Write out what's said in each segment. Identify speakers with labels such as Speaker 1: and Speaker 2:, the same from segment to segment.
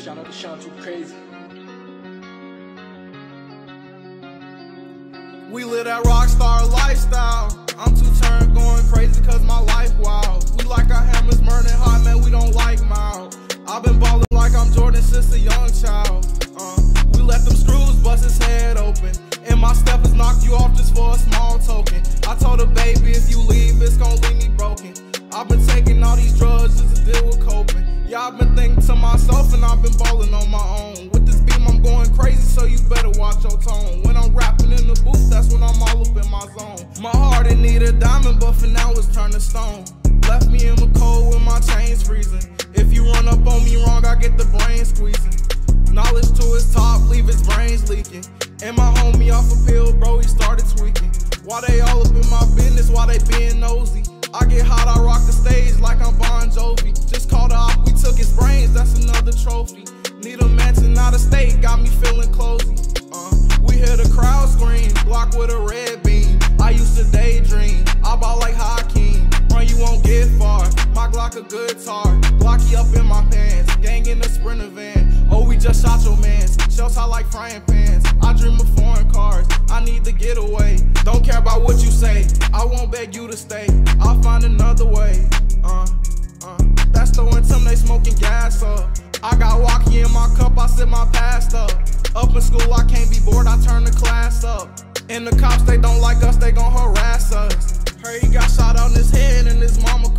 Speaker 1: Shout out to Sean Too Crazy.
Speaker 2: We live that rockstar lifestyle. I'm too turned going crazy cause my life wild. We like our hammers burning hot, man, we don't like mild. I've been ballin' like I'm Jordan since a young child. Uh, we let them screws bust his head open. And my steppers knock you off just for a small token. I told her, baby, if you leave, it's gonna leave me broken. I've been taking all these drugs just to deal with coping. Yeah, I've been thinking to myself and I've need a diamond, but for now it's turned to stone. Left me in the cold with my chains freezing. If you run up on me wrong, I get the brain squeezing. Knowledge to his top, leave his brains leaking. And my homie off a pill, bro, he started tweaking. Why they all up in my business? Why they being nosy? I get hot, I rock the stage like I'm Bon Jovi. Just called op, we took his brains, that's another trophy. Need a mansion out of state, got me feeling cozy. Uh, we hear the crowd scream, a good tar, Glocky up in my pants, gang in the sprinter van. Oh, we just shot your mans. Shells hot like frying pans. I dream of foreign cars. I need to get away. Don't care about what you say. I won't beg you to stay. I'll find another way. Uh, uh. That's the one time they smoking gas up. I got walkie in my cup. I sit my past up. Up in school, I can't be bored. I turn the class up. And the cops, they don't like us. They gon' harass us. Heard he got shot on his head and his mama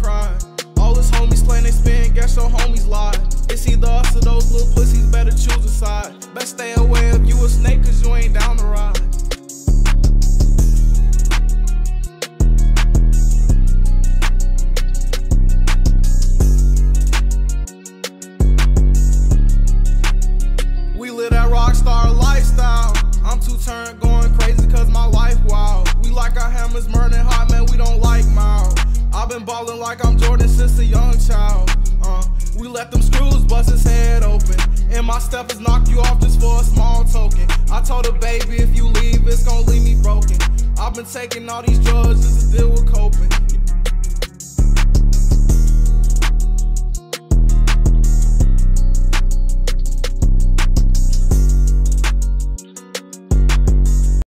Speaker 2: little pussies, better choose a side. Best stay away if you a snake, cause you ain't down to ride. We live that rockstar lifestyle. I'm too turned going crazy cause my life wild. We like our hammers burning hot, man, we don't like mild. I've been ballin' like I'm Jordan since a young child. Uh, we let them screws bust his head open. And my steppers knock you off just for a small token. I told her, baby, if you leave, it's gonna leave me broken. I've been taking all these drugs just to deal with coping.